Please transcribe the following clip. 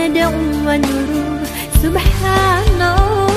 ندعو ونروح سبحان الله.